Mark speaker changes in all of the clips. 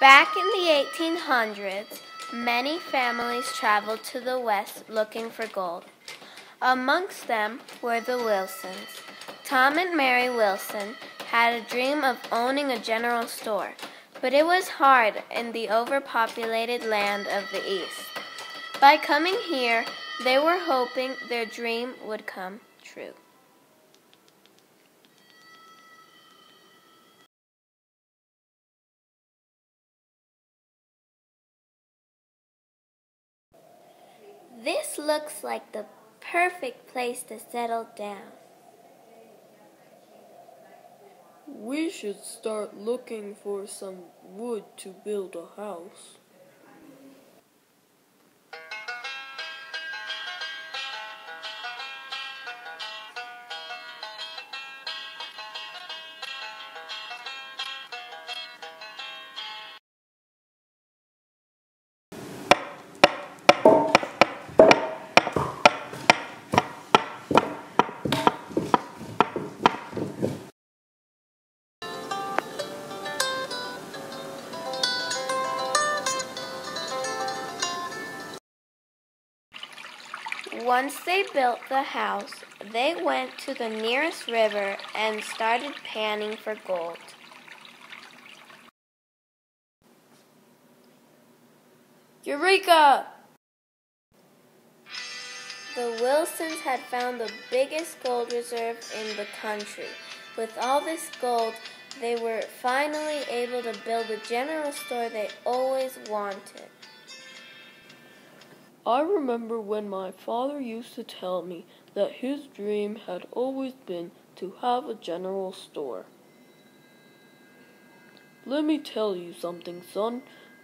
Speaker 1: Back in the 1800s, many families traveled to the west looking for gold. Amongst them were the Wilsons. Tom and Mary Wilson had a dream of owning a general store, but it was hard in the overpopulated land of the East. By coming here, they were hoping their dream would come true. This looks like the perfect place to settle down.
Speaker 2: We should start looking for some wood to build a house.
Speaker 1: Once they built the house, they went to the nearest river and started panning for gold.
Speaker 2: Eureka!
Speaker 1: The Wilsons had found the biggest gold reserve in the country. With all this gold, they were finally able to build the general store they always wanted.
Speaker 2: I remember when my father used to tell me that his dream had always been to have a general store. Let me tell you something, son.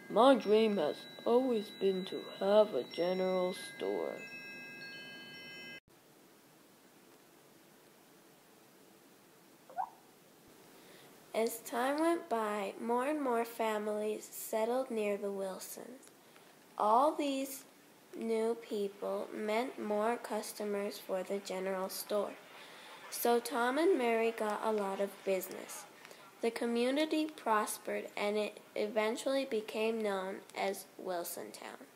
Speaker 2: My dream has always been to have a general store.
Speaker 1: As time went by, more and more families settled near the Wilsons. All these new people meant more customers for the general store. So Tom and Mary got a lot of business. The community prospered and it eventually became known as Wilsontown.